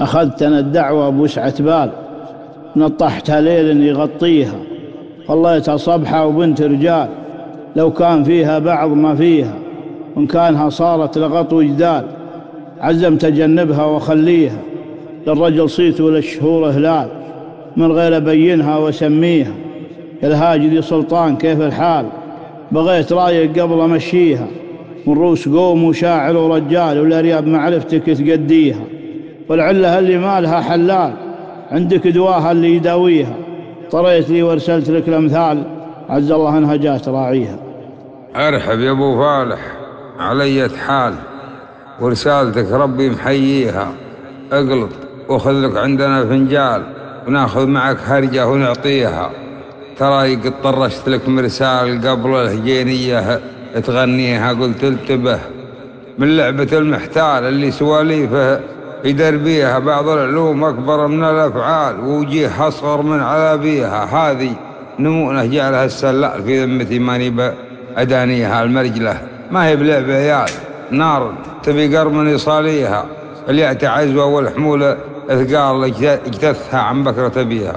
أخذت أنا الدعوة بوسعة بال. نطحتها ليل يغطيها. خليتها صبحة وبنت رجال. لو كان فيها بعض ما فيها. وإن كانها صارت لغط وجدال. عزمت أجنبها وخليها. للرجل صيت وللشهور هلال. من غير أبينها وسميها. الهاجدي سلطان كيف الحال؟ بغيت رايق قبل أمشيها. من روس قوم وشاعر ورجال والأرياب معرفتك تقديها. والعلة اللي مالها حلال. عندك دواها اللي يداويها. طريت لي وارسلت لك الأمثال. عز الله أنها جات راعيها. أرحب يا أبو فالح. علي حال ورسالتك ربي محييها. اقلط. وخذ لك عندنا فنجال. وناخذ معك هرجة ونعطيها. تراي قد طرشت لك مرسال قبل الهجينية. تغنيها قلت التبه. من لعبة المحتال اللي سواليفه. يدربيها بعض العلوم أكبر من الأفعال ووجيه أصغر من علابيها هذه نمونه جعلها السلال في ذمتي ماني أدانيها المرجلة ما هي بلعب عيال نار تبي قرم يصاليها. اللي عزوة والحمولة اثقال اجتثها عن بكرة بيها